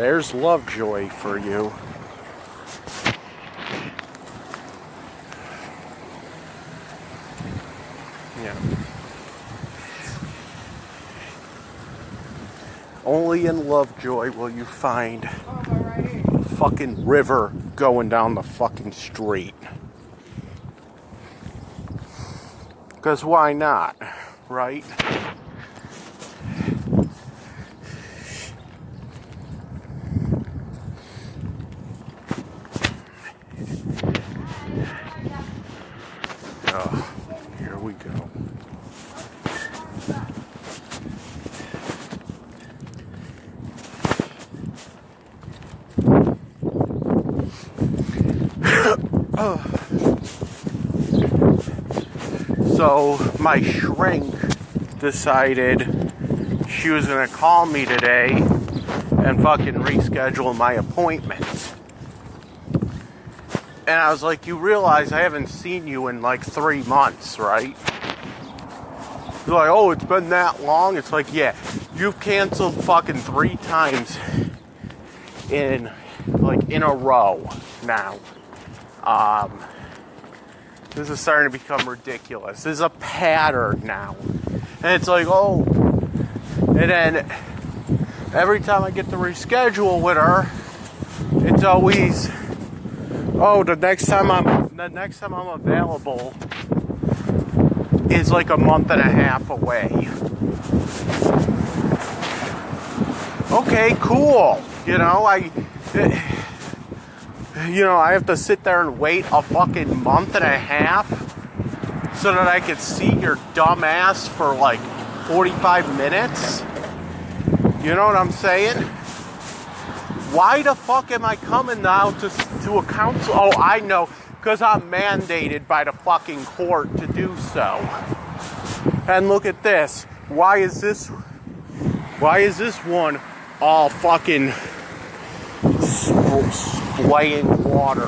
There's Lovejoy for you. Yeah. Only in Lovejoy will you find a fucking river going down the fucking street. Because why not? Right? Oh, here we go. Oh. So my shrink decided she was gonna call me today and fucking reschedule my appointment. And I was like, you realize I haven't seen you in like three months, right? You're like, oh, it's been that long? It's like, yeah, you've canceled fucking three times in like in a row now. Um, this is starting to become ridiculous. This is a pattern now. And it's like, oh, and then every time I get to reschedule with her, it's always, oh, the next time I'm, the next time I'm available is like a month and a half away. Okay, cool. You know, I you know, I have to sit there and wait a fucking month and a half so that I could see your dumb ass for like 45 minutes. You know what I'm saying? Why the fuck am I coming now to, to a council? Oh, I know, because I'm mandated by the fucking court to do so. And look at this. Why is this? Why is this one all fucking splaying water.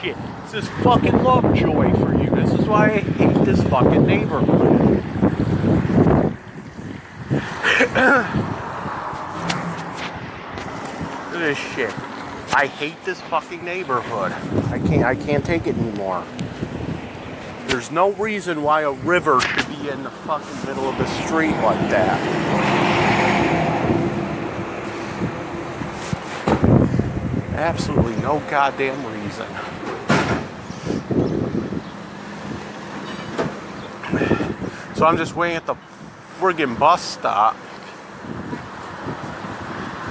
Shit, this is fucking Lovejoy for you. This is why I hate this fucking neighborhood. This shit. I hate this fucking neighborhood. I can't I can't take it anymore. There's no reason why a river should be in the fucking middle of the street like that. Absolutely no goddamn reason. So I'm just waiting at the friggin' bus stop.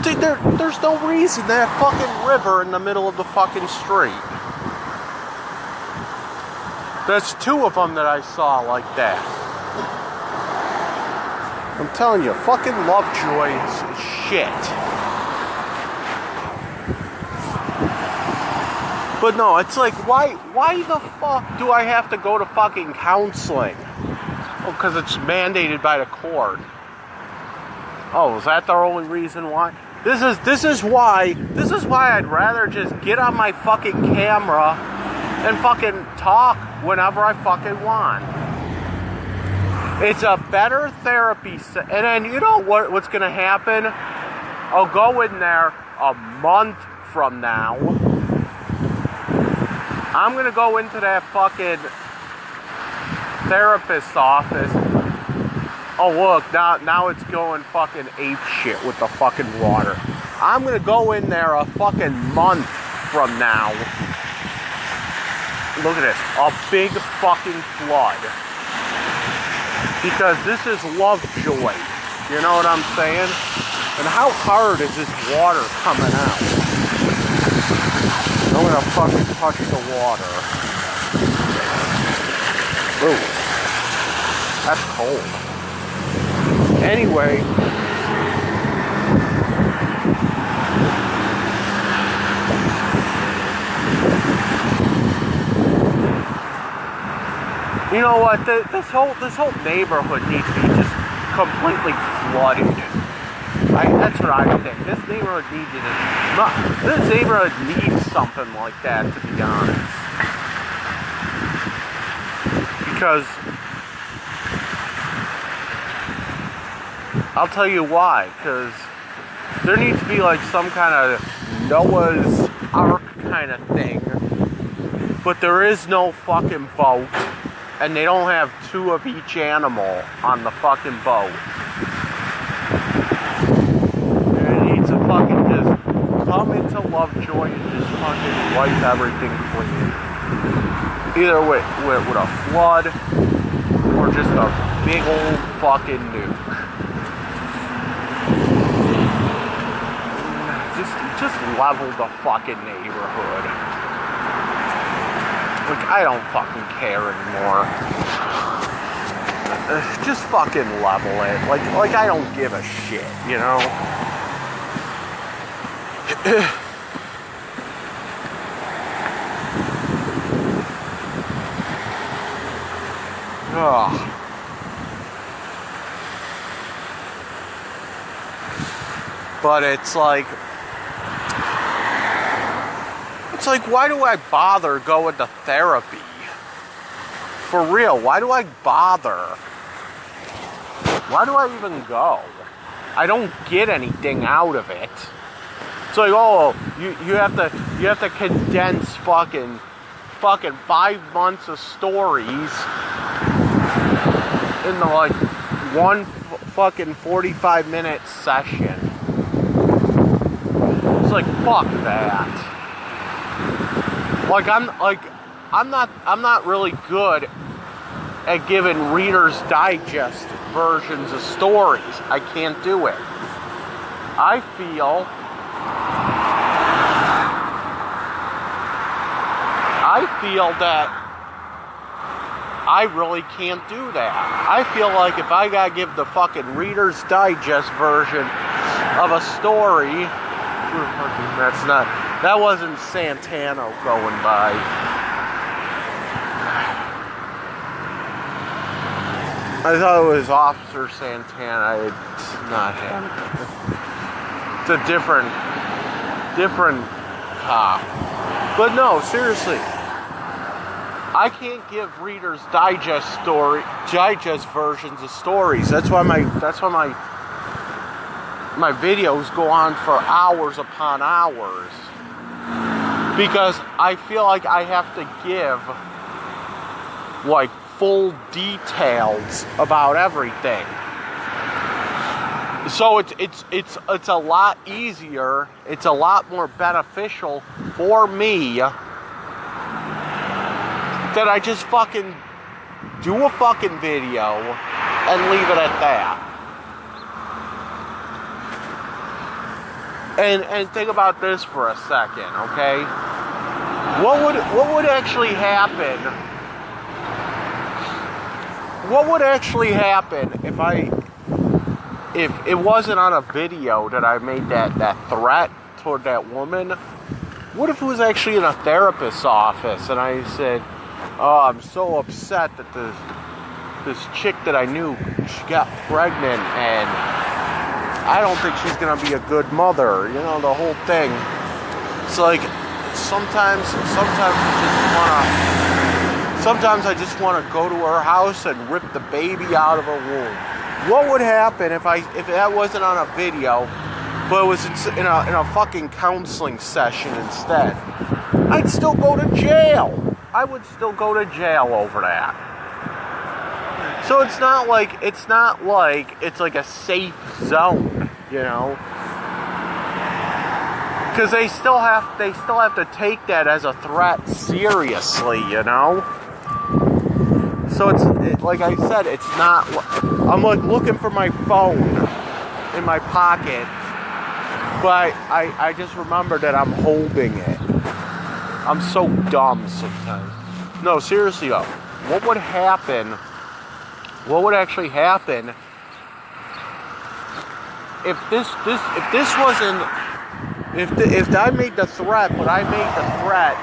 Dude, there, there's no reason that fucking river in the middle of the fucking street. There's two of them that I saw like that. I'm telling you, fucking Lovejoy is shit. But no, it's like, why, why the fuck do I have to go to fucking counseling? Oh, well, because it's mandated by the court. Oh, is that the only reason why? This is this is why this is why I'd rather just get on my fucking camera and fucking talk whenever I fucking want. It's a better therapy, se- and then you know what? What's gonna happen? I'll go in there a month from now. I'm gonna go into that fucking therapist's office. Oh look, now now it's going fucking ape shit with the fucking water. I'm gonna go in there a fucking month from now. Look at this, a big fucking flood. Because this is Lovejoy. You know what I'm saying? And how hard is this water coming out? I'm gonna fucking touch the water. Ooh. That's cold. Anyway, you know what? This whole this whole neighborhood needs to be just completely flooded. I, that's what I think. This neighborhood needs it. No, This neighborhood needs something like that, to be honest. Because I'll tell you why. Because there needs to be like some kind of Noah's Ark kind of thing. But there is no fucking boat. And they don't have two of each animal on the fucking boat. It needs to fucking just come into Lovejoy and just fucking wipe everything clean. Either with, with, with a flood or just a big old fucking nuke. Just, just level the fucking neighborhood. Like, I don't fucking care anymore. Uh, Just fucking level it. Like, like I don't give a shit, you know? Ugh. But it's like, it's like, why do I bother going to therapy? For real, why do I bother? Why do I even go? I don't get anything out of it. It's like, oh, you, you have to you have to condense fucking fucking five months of stories into like one fucking 45 minute session. It's like fuck that. Like I'm like I'm not I'm not really good at giving Reader's Digest versions of stories. I can't do it. I feel I feel that I really can't do that. I feel like if I gotta give the fucking Reader's Digest version of a story, that's not, that wasn't Santano going by. I thought it was Officer Santana. It's not him. It's a different, different cop. But no, seriously. I can't give Reader's Digest story, Digest versions of stories. That's why my, that's why my, my videos go on for hours upon hours. Because I feel like I have to give, like, full details about everything. So it's it's it's it's a lot easier. It's a lot more beneficial for me that I just fucking do a fucking video and leave it at that. And and think about this for a second, okay? What would what would actually happen? What would actually happen if I if it wasn't on a video that I made that, that threat toward that woman? What if it was actually in a therapist's office and I said, Oh, I'm so upset that this this chick that I knew she got pregnant and I don't think she's gonna be a good mother, you know, the whole thing. It's like sometimes sometimes I just wanna sometimes I just wanna go to her house and rip the baby out of her womb. What would happen if I if that wasn't on a video, but it was in a in a fucking counseling session instead? I'd still go to jail. I would still go to jail over that. So it's not like it's not like it's like a safe zone, you know. Cuz they still have they still have to take that as a threat seriously, you know. So it's it, like I said, it's not I'm like looking for my phone in my pocket, but I I just remember that I'm holding it. I'm so dumb sometimes. No, seriously though, what would happen? What would actually happen if this this if this wasn't if the, if I made the threat, but I made the threat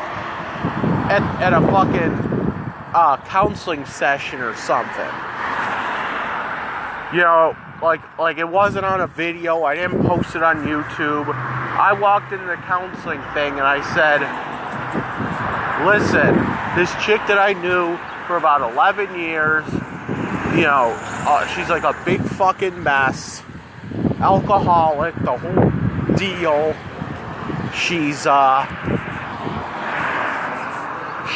at at a fucking uh, counseling session or something? You know, like like it wasn't on a video. I didn't post it on YouTube. I walked into the counseling thing and I said, "Listen, this chick that I knew for about 11 years, you know, uh, she's like a big fucking mess, alcoholic, the whole deal. She's uh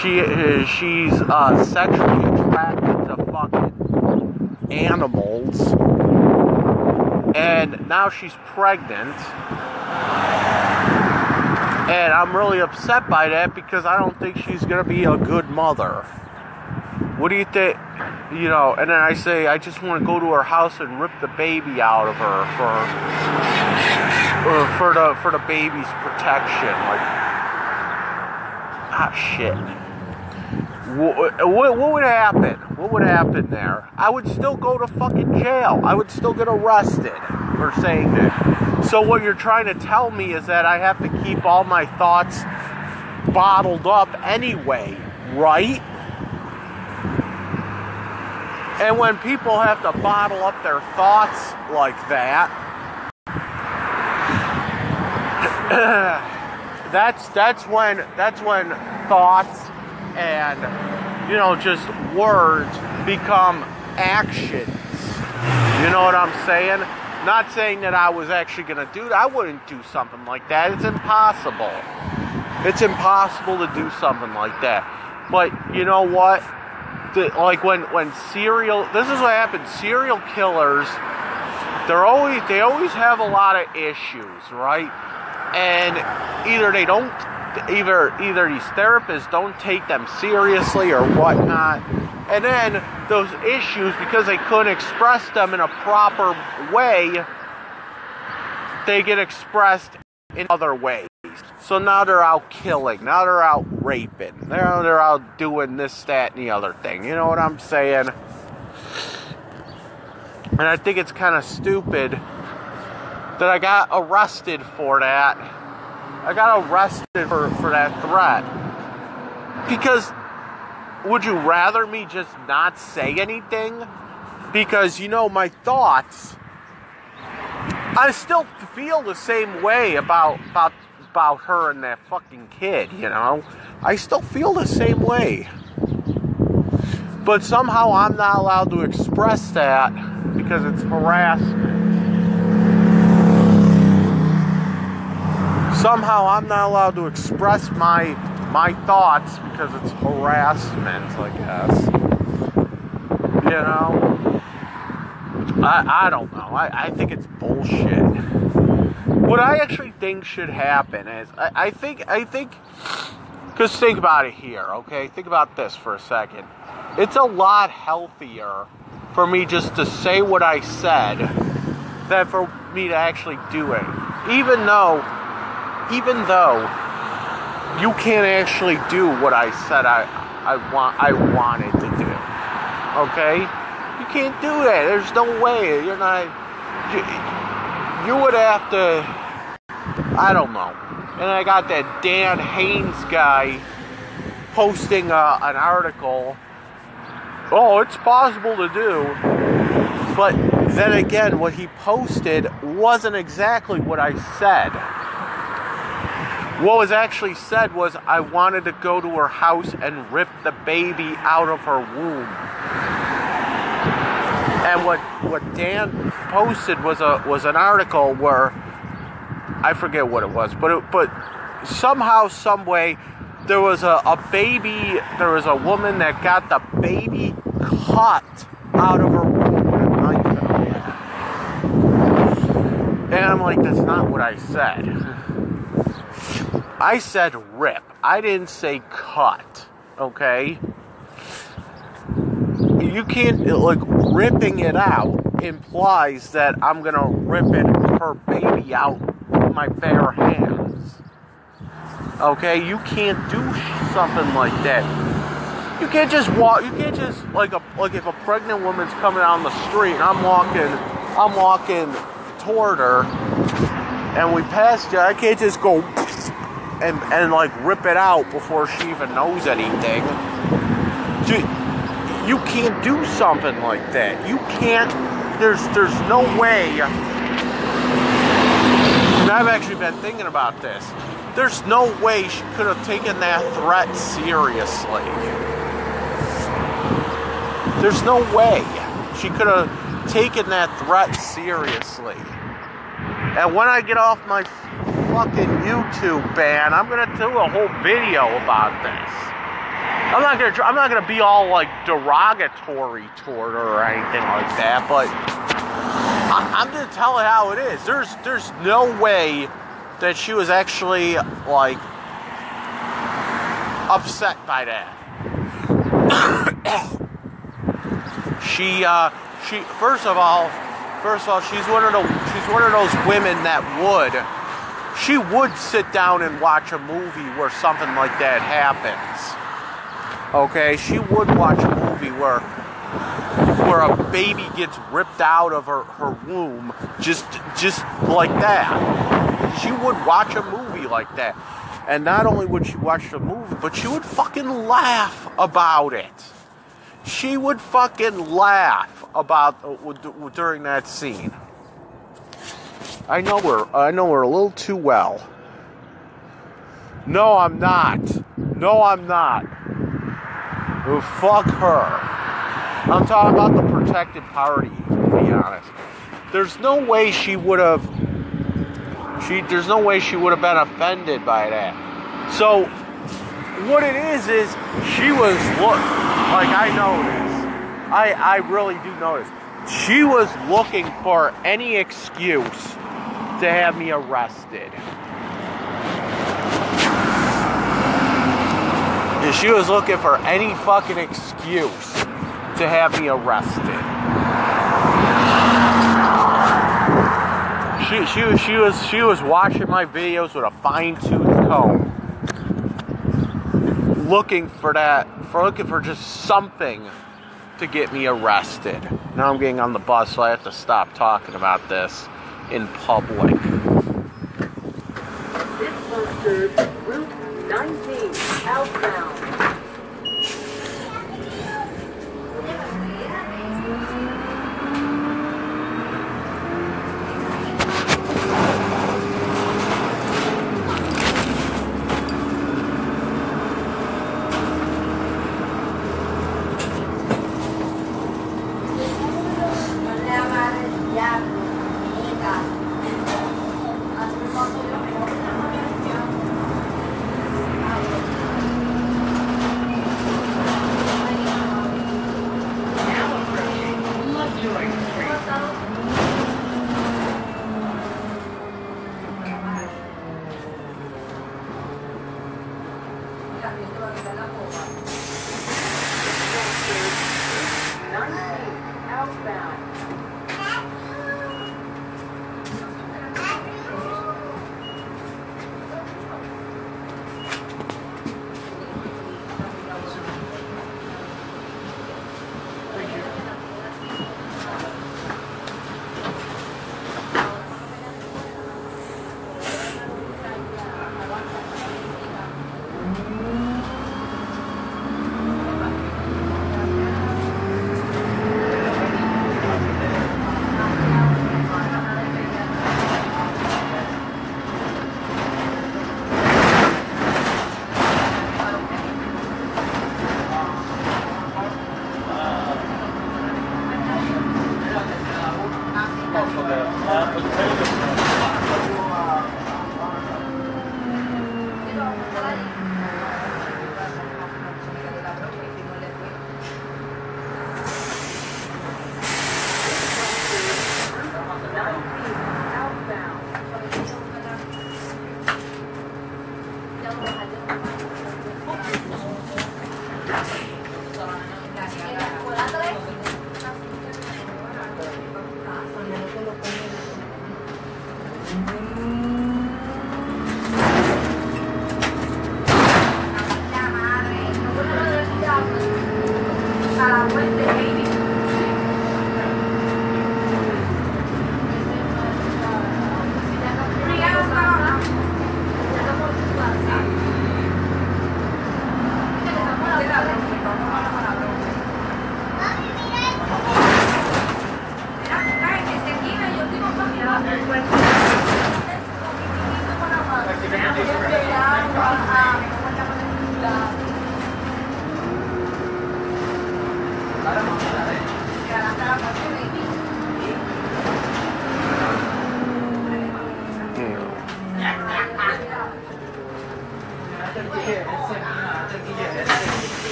she is, she's uh, sexually attracted to fucking animals, and now she's pregnant. And I'm really upset by that because I don't think she's gonna be a good mother. What do you think? You know, and then I say I just want to go to her house and rip the baby out of her for uh, for the for the baby's protection. Like, ah, shit. What, what, what would happen? What would happen there? I would still go to fucking jail. I would still get arrested for saying that. So what you're trying to tell me is that I have to keep all my thoughts bottled up anyway, right? And when people have to bottle up their thoughts like that, that's that's when that's when thoughts and you know just words become actions. You know what I'm saying? Not saying that I was actually going to do that. I wouldn't do something like that. It's impossible. It's impossible to do something like that. But you know what? The, like when when serial this is what happens. Serial killers they're always they always have a lot of issues, right? And either they don't either either these therapists don't take them seriously or whatnot. And then those issues, because they couldn't express them in a proper way, they get expressed in other ways. So now they're out killing, now they're out raping, now they're out doing this, that, and the other thing. You know what I'm saying? And I think it's kind of stupid that I got arrested for that. I got arrested for, for that threat. Because would you rather me just not say anything? Because, you know, my thoughts, I still feel the same way about, about, about her and that fucking kid, you know? I still feel the same way. But somehow I'm not allowed to express that because it's harassment. Somehow I'm not allowed to express my my thoughts because it's harassment, I guess. You know? I, I don't know. I, I think it's bullshit. What I actually think should happen is I, I think I think because think about it here, okay? Think about this for a second. It's a lot healthier for me just to say what I said than for me to actually do it. Even though, even though you can't actually do what I said I, I want I wanted to do. Okay? You can't do that. There's no way. You're not you, you would have to I don't know. And I got that Dan Haynes guy posting uh, an article. Oh, it's possible to do. But then again, what he posted wasn't exactly what I said. What was actually said was I wanted to go to her house and rip the baby out of her womb. And what what Dan posted was a was an article where I forget what it was, but it, but somehow, some way, there was a, a baby. There was a woman that got the baby cut out of her womb with a knife. And I'm like, that's not what I said. I said rip. I didn't say cut. Okay. You can't like ripping it out implies that I'm gonna rip it her baby out with my bare hands. Okay, you can't do something like that. You can't just walk. You can't just like a like if a pregnant woman's coming down the street and I'm walking, I'm walking toward her, and we passed you. I can't just go and and like rip it out before she even knows anything. You, you can't do something like that. You can't there's there's no way. And I've actually been thinking about this. There's no way she could have taken that threat seriously. There's no way she could have taken that threat seriously. And when I get off my fucking YouTube ban, I'm gonna do a whole video about this. I'm not gonna I'm not gonna be all like derogatory toward her or anything like that, but I, am gonna tell it how it is. There's there's no way that she was actually like upset by that. she uh she first of all first of all she's one of the she's one of those women that would she would sit down and watch a movie where something like that happens. Okay, she would watch a movie where where a baby gets ripped out of her, her womb just just like that. She would watch a movie like that. And not only would she watch the movie, but she would fucking laugh about it. She would fucking laugh about uh, during that scene. I know her. I know her a little too well. No, I'm not. No, I'm not. Oh, fuck her. I'm talking about the protected party, to be honest. There's no way she would have. She. There's no way she would have been offended by that. So, what it is is she was look like I noticed. I I really do notice. She was looking for any excuse to have me arrested. And she was looking for any fucking excuse to have me arrested. She, she, she was she was watching my videos with a fine-tooth comb looking for that for looking for just something to get me arrested. Now I'm getting on the bus so I have to stop talking about this in public. This bus Route 19, outbound.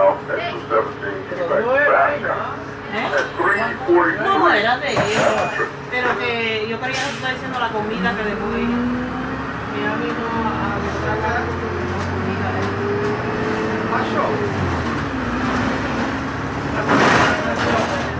EDC South at 217. Get back to Babcock. At 343. No, era de. Pero que yo creía que estaba diciendo la comida que dejó ella. Vino a buscar la comida. ¿Eh?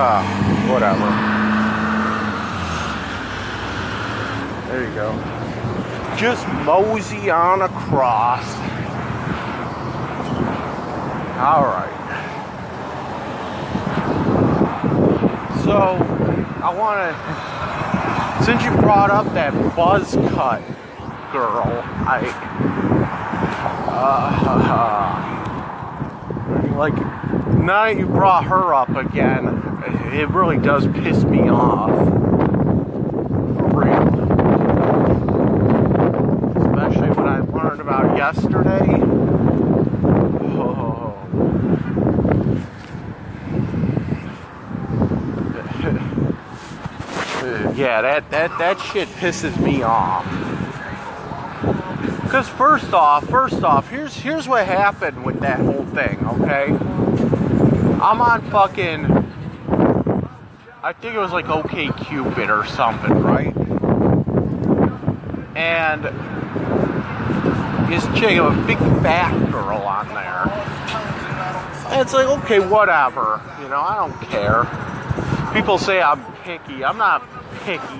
Ah, whatever. There you go. Just mosey on across. All right. So, I want to, since you brought up that buzz cut girl, I, uh, like, now that you brought her up again, it really does piss me off. For real. Especially what I learned about yesterday. Yeah, that, that, that shit pisses me off. Cause first off, first off, here's here's what happened with that whole thing, okay? I'm on fucking I think it was like OK Cupid or something, right? And this chick, a big fat girl on there. And it's like, okay, whatever. You know, I don't care. People say I'm picky. I'm not picky.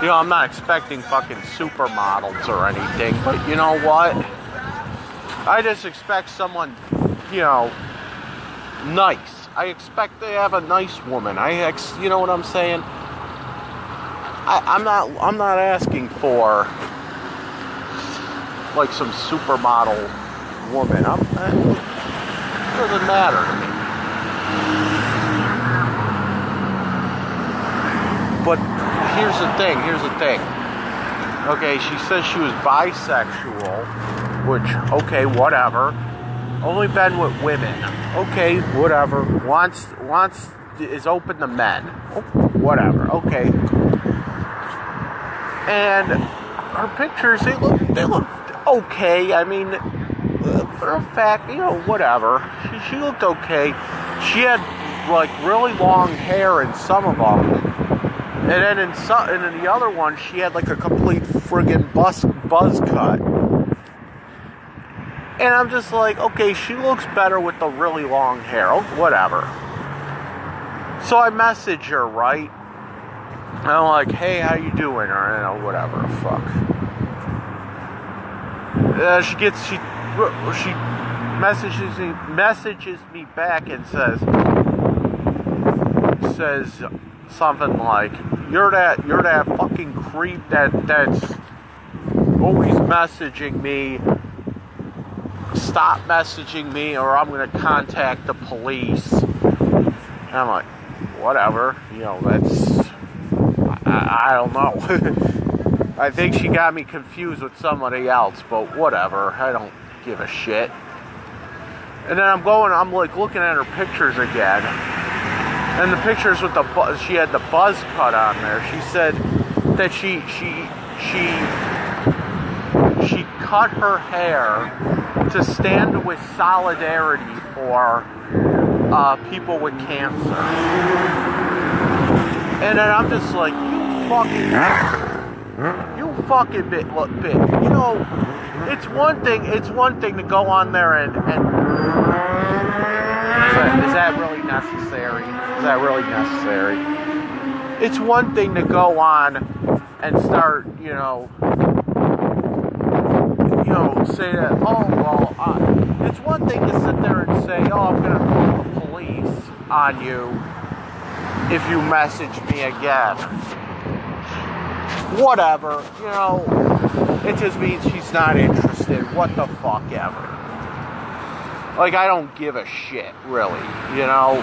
you know, I'm not expecting fucking supermodels or anything, but you know what? I just expect someone, you know, nice. I expect to have a nice woman. I ex, you know what I'm saying? I, I'm not. I'm not asking for like some supermodel woman. I'm, I, it doesn't matter to me. But here's the thing. Here's the thing. Okay, she says she was bisexual, which okay, whatever. Only been with women. Okay, whatever. Wants wants is open to men. Oh, whatever. Okay. And her pictures, they look they look okay. I mean, for a fact, you know, whatever. She, she looked okay. She had like really long hair in some of them. And then in some, and in the other one, she had like a complete friggin' buzz buzz cut. And I'm just like, okay, she looks better with the really long hair. Oh, whatever. So I message her, right? And I'm like, hey, how you doing? Or you know, whatever. Fuck. Uh, she gets she she messages me messages me back and says says something like, "You're that you're that fucking creep that that's always messaging me. Stop messaging me, or I'm gonna contact the police." And I'm like, "Whatever, you know that's I, I don't know." I think she got me confused with somebody else, but whatever. I don't give a shit. And then I'm going, I'm like looking at her pictures again. And the pictures with the buzz, she had the buzz cut on there. She said that she she she she cut her hair to stand with solidarity for uh, people with cancer. And then I'm just like, you fucking, you fucking bit, look, bit. You know, it's one thing. It's one thing to go on there and and is that, really necessary? Is that really necessary? It's one thing to go on and start, you know, know, say that. Oh well, uh, it's one thing to sit there and say, "Oh, I'm gonna call the police on you if you message me again." Whatever, you know, it just means she's not interested. What the fuck ever. Like, I don't give a shit, really, you know.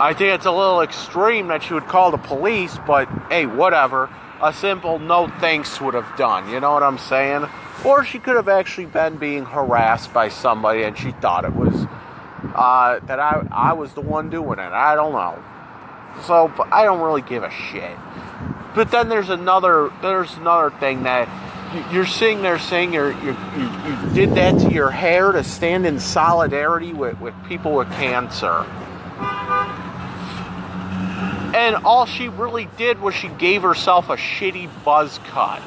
I think it's a little extreme that she would call the police, but hey, whatever. A simple no thanks would have done, you know what I'm saying? Or she could have actually been being harassed by somebody and she thought it was uh, that I, I was the one doing it. I don't know. So, I don't really give a shit. But then there's another there's another thing that you- you're sitting there saying you you you did that to your hair to stand in solidarity with, with people with cancer. And all she really did was she gave herself a shitty buzz cut.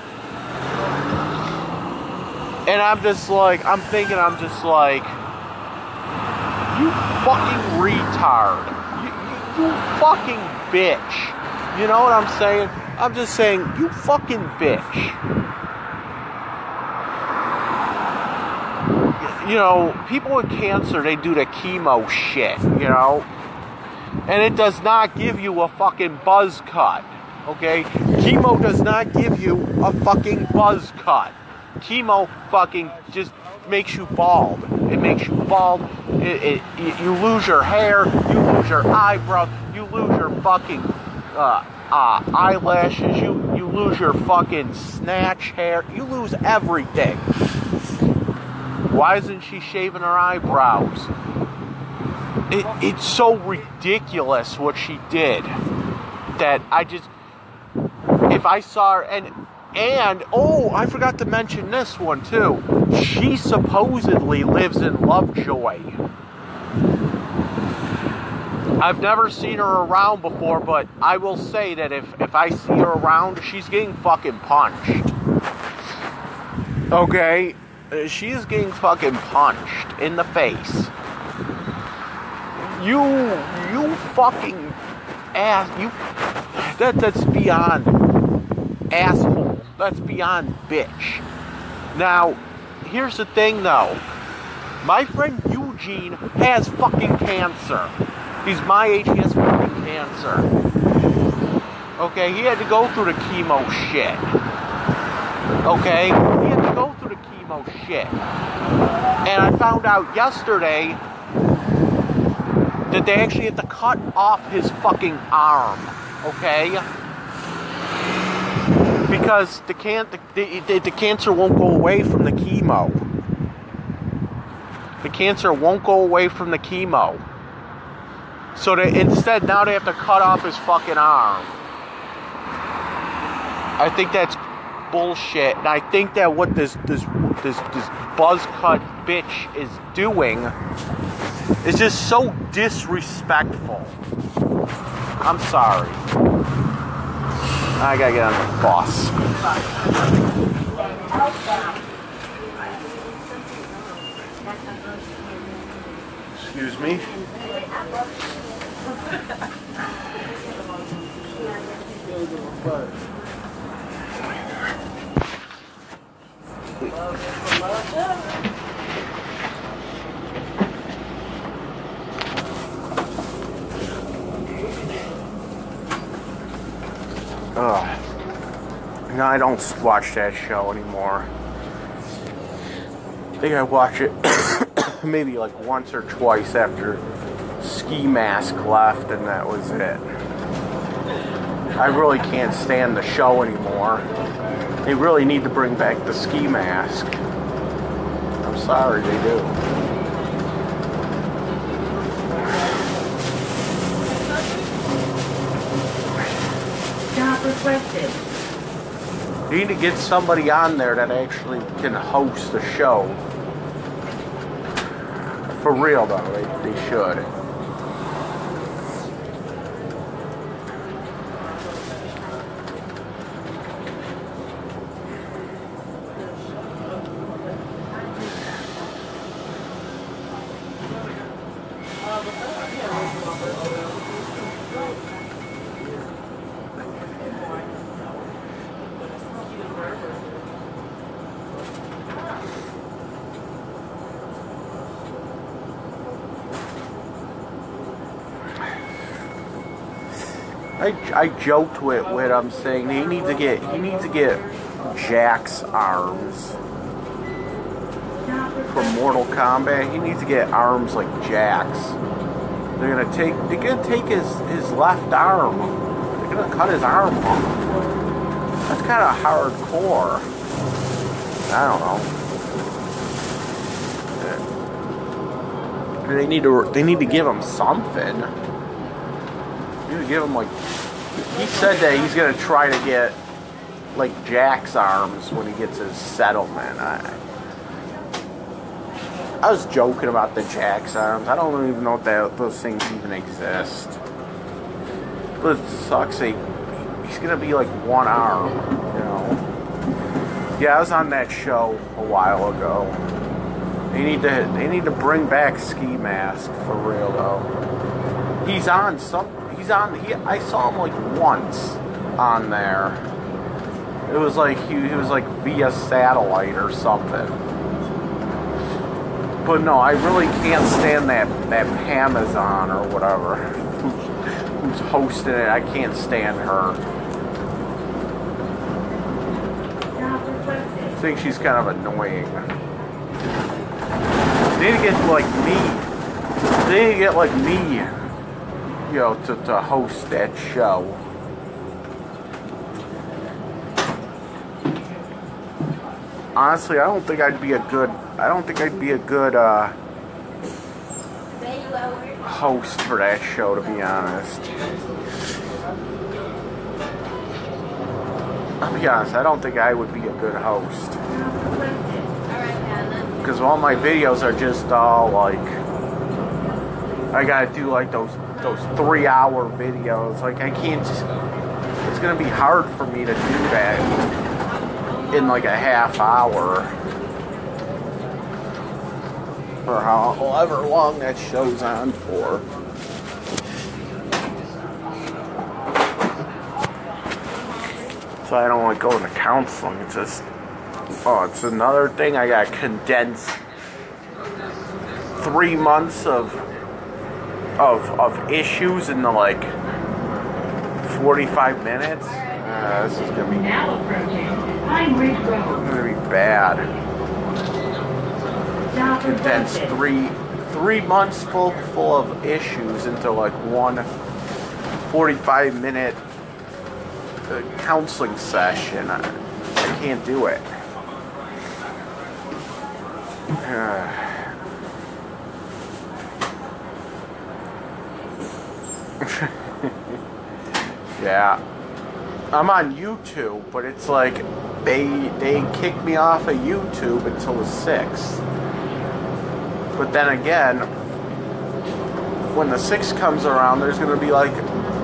And I'm just like, I'm thinking, I'm just like, you fucking retard. You, you, you fucking bitch. You know what I'm saying? I'm just saying, you fucking bitch. you know, people with cancer, they do the chemo shit, you know? And it does not give you a fucking buzz cut, okay? Chemo does not give you a fucking buzz cut. Chemo fucking just makes you bald. It makes you bald. It, it, it- you lose your hair, you lose your eyebrows, you lose your fucking uh, uh, eyelashes, you, you lose your fucking snatch hair, you lose everything. Why isn't she shaving her eyebrows? It, it's so ridiculous what she did that I just, if I saw her, and, and, oh, I forgot to mention this one too. She supposedly lives in Lovejoy. I've never seen her around before, but I will say that if, if I see her around, she's getting fucking punched. Okay? She is getting fucking punched in the face. You, you fucking ass, you, that, that's beyond asshole. That's beyond bitch. Now, here's the thing though. My friend Eugene has fucking cancer. He's my age, he has fucking cancer. Okay, he had to go through the chemo shit. Okay? He had to go through the chemo chemo shit. And I found out yesterday that they actually had to cut off his fucking arm, okay? Because the, can- the, the, the cancer won't go away from the chemo. The cancer won't go away from the chemo. So they, instead, now they have to cut off his fucking arm. I think that's bullshit, and I think that what this this this this buzz cut bitch is doing is just so disrespectful. I'm sorry. I gotta get on the bus. Excuse me. Ugh. No, I don't watch that show anymore. I think I watch it maybe like once or twice after Ski Mask left, and that was it. I really can't stand the show anymore. They really need to bring back the Ski Mask. I'm sorry, they do. Stop requested. You need to get somebody on there that actually can host the show. For real, though, they, they should. I, joked with with him saying he needs to get he needs to get Jax arms from Mortal Kombat. He needs to get arms like Jax. They're gonna take they're gonna take his his left arm. They're gonna cut his arm off. That's kind of hardcore. I don't know. They need to they need to give him something. You need to give him like he said that he's gonna try to get like Jax arms when he gets his settlement. I I was joking about the Jax arms. I don't even know if that, those things even exist. But it sucks. He, he's gonna be like one arm, you know. Yeah, I was on that show a while ago. They need to they need to bring back Ski Mask for real though. He's on some. On. He. I saw him like once on there. It was like he, he was like via satellite or something. But no, I really can't stand that that Amazon or whatever who's, who's hosting it. I can't stand her. I think she's kind of annoying. They need to get like me. They need to get like me, you know, to, to host that show. Honestly, I don't think I'd be a good. I don't think I'd be a good uh, host for that show, to be honest. I'll be honest. I don't think I would be a good host because all my videos are just all like I gotta do like those those three hour videos. Like I can't. Just, it's gonna be hard for me to do that in like a half hour or however long that show's on for. So I don't want to go into counseling. It's just Oh, it's another thing. I got condensed three months of of of issues in the like forty five minutes. Uh, this is gonna be Now approaching Pine Ridge Road. gonna be bad. condense three three months full full of issues into like one 45 minute uh, counseling session. I, I can't do it. yeah. I'm on YouTube, but it's like they they kicked me off of YouTube until the sixth. But then again, when the sixth comes around, there's gonna be like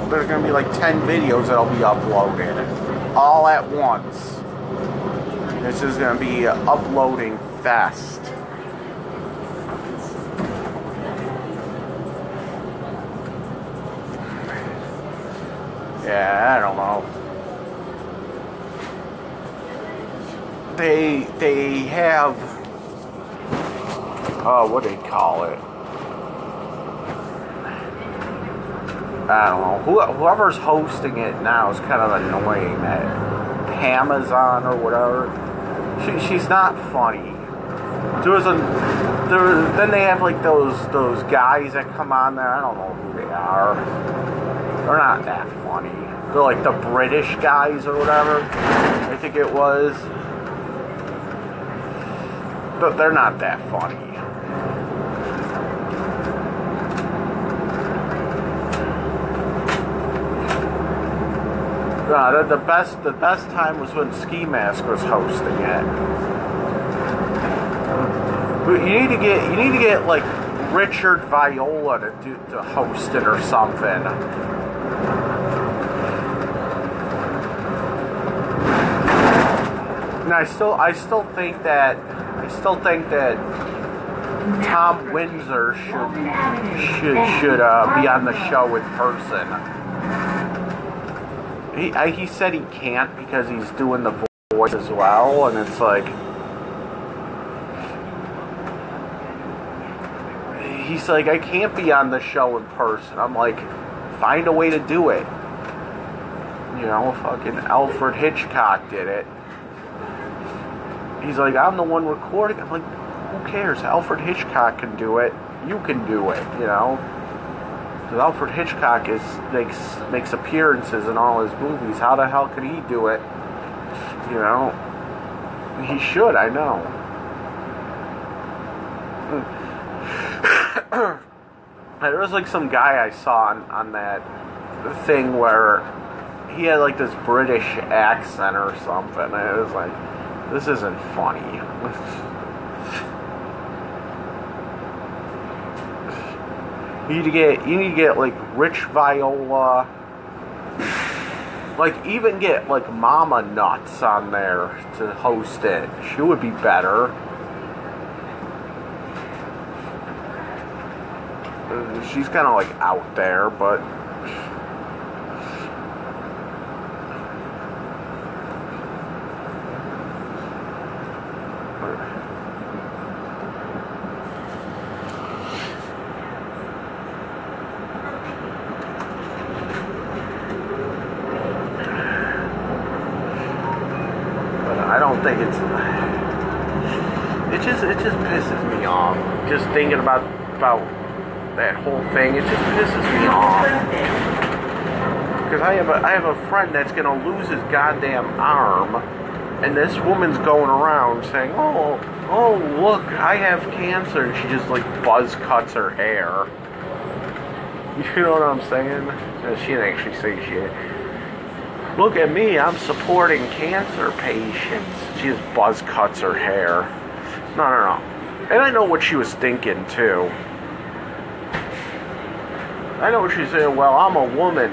there's gonna be like ten videos that'll be uploaded all at once. This is gonna be uploading fest. Yeah, I don't know. They they have oh what do they call it? I don't know. Who, whoever's hosting it now is kind of annoying. That Amazon or whatever. She, she's not funny. There was a there. Then they have like those those guys that come on there. I don't know who they are. They're not that funny. They're like the British guys or whatever. I think it was. But they're not that funny. No, the, the best the best time was when Ski Mask was hosting it. But you need to get you need to get like Richard Viola to do to host it or something. And I still I still think that I still think that Tom Windsor should should should uh, be on the show in person. He I, he said he can't because he's doing the voice as well, and it's like he's like I can't be on the show in person. I'm like, find a way to do it. You know, fucking Alfred Hitchcock did it. He's like, I'm the one recording. I'm like, who cares? Alfred Hitchcock can do it. You can do it. You know. 'Cause Alfred Hitchcock is makes makes appearances in all his movies. How the hell could he do it? You know, he should. I know. Hmm. there was like some guy I saw on, on that thing where he had like this British accent or something. It was like, this isn't funny. You need to get you need to get like Rich Viola. Like even get like Mama Nuts on there to host it. She would be better. She's kind of like out there, but I don't think it's. It just it just pisses me off. Just thinking about about that whole thing, it just pisses me off. Because I have a I have a friend that's gonna lose his goddamn arm, and this woman's going around saying, "Oh, oh, look, I have cancer," and she just like buzz cuts her hair. You know what I'm saying? She didn't actually say shit. Look at me, I'm supporting cancer patients. She just buzz cuts her hair. No, no, no. And I know what she was thinking too. I know what she's saying. Well, I'm a woman,